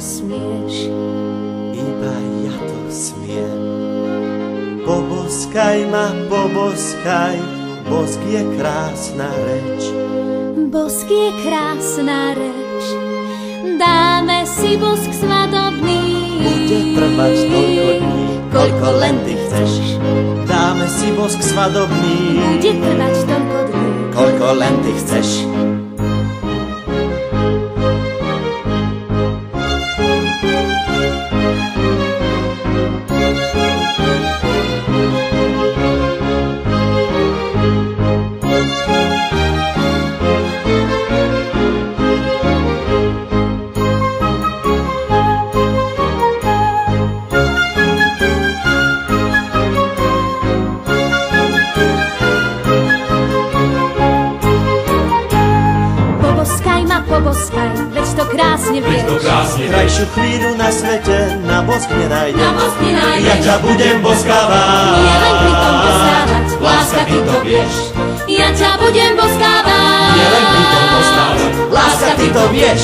smieš. Iba ja to smiem. Poboskaj ma, poboskaj, bosk je krásna reč. Bosk je krásna reč dáme si bosk svadobný. Bude trvať toľko dní, koľko len ty chceš. Dáme si bosk svadobný, Bude trvať toľko dní. koľko len ty chceš. Ma, poboskaj, veď to krásne vieš. to krásne Krajšiu chvíľu na svete na bosk nenájdem. Na bosk nenájdem. Ja ťa budem boskávať. Nie len pri tom poskávať, Láska, ty to vieš. Ja ťa budem boskávať. Nie len pri tom poskávať. Láska, ty to vieš.